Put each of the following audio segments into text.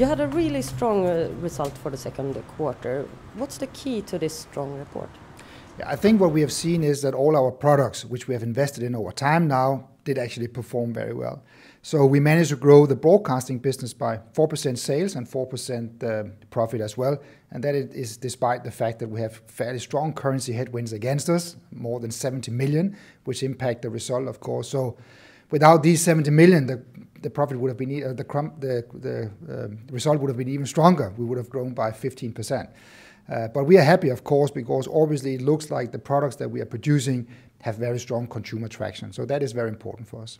You had a really strong uh, result for the second quarter. What's the key to this strong report? Yeah, I think what we have seen is that all our products, which we have invested in over time now, did actually perform very well. So we managed to grow the broadcasting business by 4% sales and 4% uh, profit as well. And that is despite the fact that we have fairly strong currency headwinds against us, more than 70 million, which impact the result, of course. So without these 70 million, the, the profit would have been, uh, the, the, the uh, result would have been even stronger. We would have grown by 15%. Uh, but we are happy, of course, because obviously it looks like the products that we are producing have very strong consumer traction. So that is very important for us.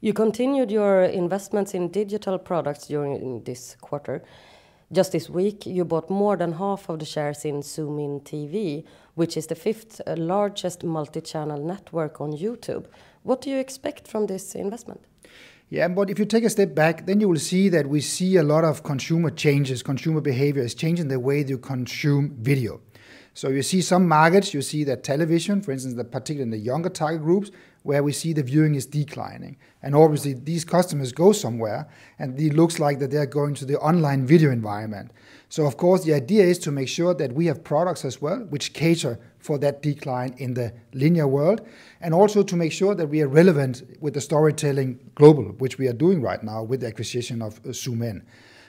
You continued your investments in digital products during this quarter. Just this week, you bought more than half of the shares in Zoomin TV, which is the fifth largest multi-channel network on YouTube. What do you expect from this investment? Yeah, but if you take a step back, then you will see that we see a lot of consumer changes, consumer behavior is changing the way you consume video. So you see some markets, you see that television, for instance, the, particularly in the younger target groups, where we see the viewing is declining. And obviously these customers go somewhere and it looks like that they're going to the online video environment. So of course the idea is to make sure that we have products as well which cater for that decline in the linear world and also to make sure that we are relevant with the storytelling global, which we are doing right now with the acquisition of uh, Zoomin.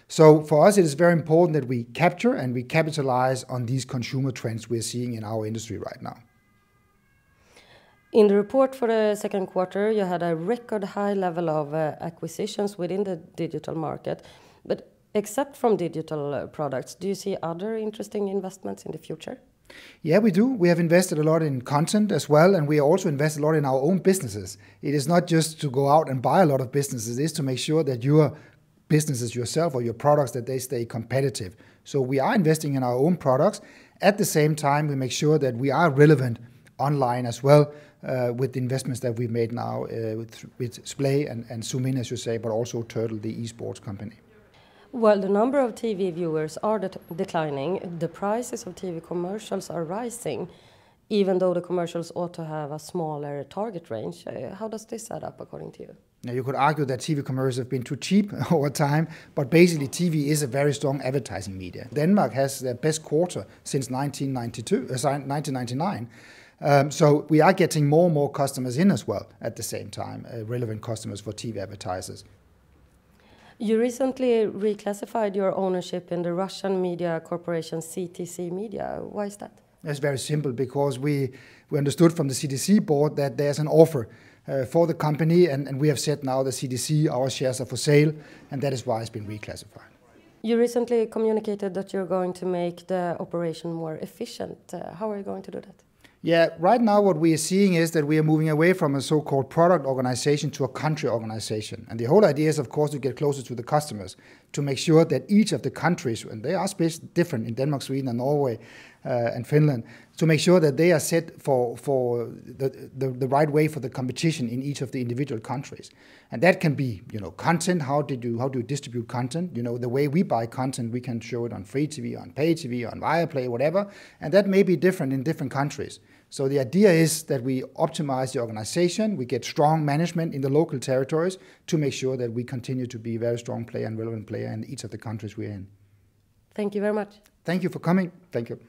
So for us, it is very important that we capture and we capitalize on these consumer trends we're seeing in our industry right now. In the report for the second quarter, you had a record high level of uh, acquisitions within the digital market. But except from digital uh, products, do you see other interesting investments in the future? Yeah, we do. We have invested a lot in content as well, and we also invest a lot in our own businesses. It is not just to go out and buy a lot of businesses, it is to make sure that your businesses yourself or your products that they stay competitive. So we are investing in our own products. At the same time, we make sure that we are relevant online as well uh, with the investments that we've made now uh, with, with Splay and, and Zoomin, as you say, but also Turtle, the esports company. Well, the number of TV viewers are de declining. The prices of TV commercials are rising, even though the commercials ought to have a smaller target range. Uh, how does this add up, according to you? Now, you could argue that TV commercials have been too cheap over time, but basically TV is a very strong advertising media. Denmark has their best quarter since 1992, uh, 1999. Um, so we are getting more and more customers in as well at the same time, uh, relevant customers for TV advertisers. You recently reclassified your ownership in the Russian media corporation CTC Media. Why is that? It's very simple because we, we understood from the CTC board that there's an offer uh, for the company, and, and we have said now the CTC, our shares are for sale, and that is why it's been reclassified. You recently communicated that you're going to make the operation more efficient. Uh, how are you going to do that? Yeah, right now what we are seeing is that we are moving away from a so-called product organization to a country organization. And the whole idea is, of course, to get closer to the customers, to make sure that each of the countries, and they are different in Denmark, Sweden, and Norway, Uh, and Finland, to make sure that they are set for, for the, the, the, right way for the competition in each of the individual countries. And that can be, you know, content, how did you, how do you distribute content? You know, the way we buy content, we can show it on free TV, on pay TV, on Viaplay, whatever. And that may be different in different countries. So the idea is that we optimize the organization, we get strong management in the local territories to make sure that we continue to be a very strong player and relevant player in each of the countries we're in. Thank you very much. Thank you for coming. Thank you.